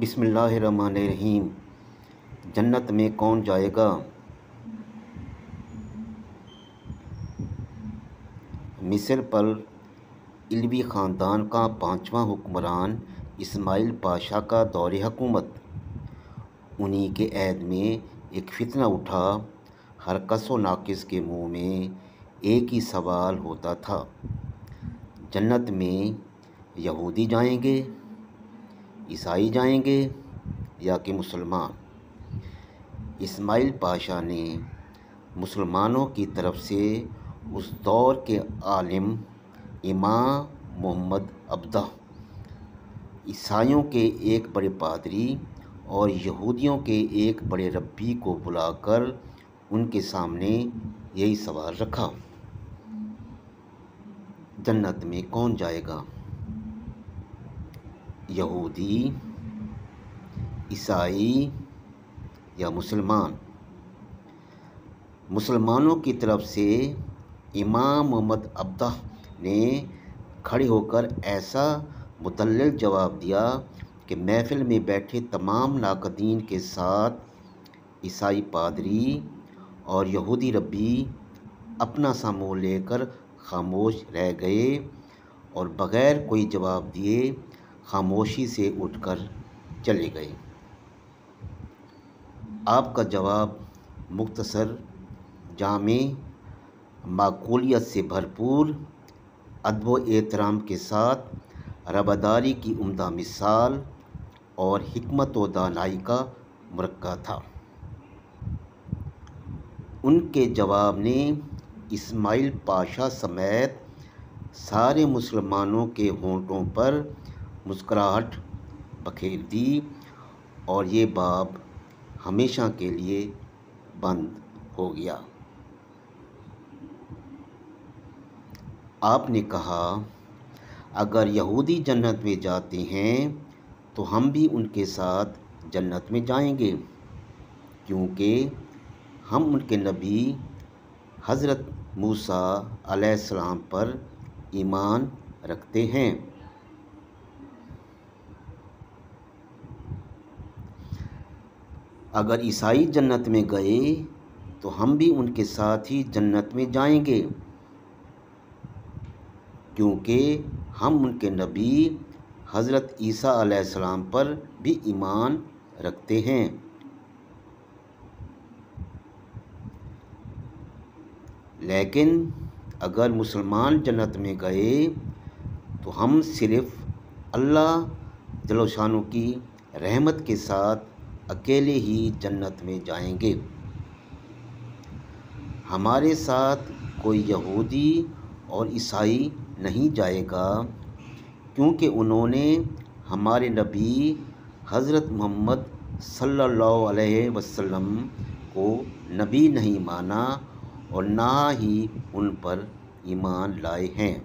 بسم اللہ الرحمن الرحیم۔ جنت میں کون جائے گا؟ مصر پر علوی خاندان کا پانچواں حکمران اسماعیل پاشا کا دور حکومت۔ انہی کے عہد میں ایک فتنہ اٹھا ہر کس و ناقص کے منہ میں ایک ہی سوال ہوتا تھا۔ جنت میں یہودی جائیں گے؟ عیسائی جائیں گے یا کہ مسلمان۔ اسماعیل پاشا نے مسلمانوں کی طرف سے اس دور کے عالم امام محمد عبدہ، عیسائیوں کے ایک بڑے پادری اور یہودیوں کے ایک بڑے ربی کو بلا کر ان کے سامنے یہی سوال رکھا۔ جنت میں کون جائے گا؟ یہودی، عیسائی یا مسلمان۔ مسلمانوں کی طرف سے امام محمد عبدہ نے کھڑے ہو کر ایسا مدلل جواب دیا کہ محفل میں بیٹھے تمام ناقدین کے ساتھ عیسائی پادری اور یہودی ربی اپنا سا منہ لے کر خاموش رہ گئے اور بغیر کوئی جواب دیے خاموشی سے اٹھ کر چلے گئے۔ آپ کا جواب مختصر جامع معقولیت سے بھرپور ادب و احترام کے ساتھ رواداری کی عمدہ مثال اور حکمت و دانائی کا مرقع تھا۔ ان کے جواب نے اسماعیل پاشا سمیت سارے مسلمانوں کے ہونٹوں پر مسکراہٹ، بکھیر دی اور یہ باب ہمیشہ کے لیے بند ہو گیا۔ آپ نے کہا، اگر یہودی جنت میں جاتے ہیں تو ہم بھی ان کے ساتھ جنت میں جائیں گے، کیونکہ ہم ان کے نبی حضرت موسیٰ علیہ السلام پر ایمان رکھتے ہیں۔ اگر عیسائی جنت میں گئے تو ہم بھی ان کے ساتھ ہی جنت میں جائیں گے۔ کیونکہ ہم ان کے نبی حضرت عیسیٰ علیہ السلام پر بھی ایمان رکھتے ہیں۔ لیکن اگر مسلمان جنت میں گئے تو ہم صرف اللہ جل و کی رحمت کے ساتھ اکیلے ہی جنت میں جائیں گے۔ ہمارے ساتھ کوئی یہودی اور عیسائی نہیں جائے گا، کیونکہ انہوں نے ہمارے نبی حضرت محمد صلی اللہ علیہ وسلم کو نبی نہیں مانا اور نہ ہی ان پر ایمان لائے ہیں۔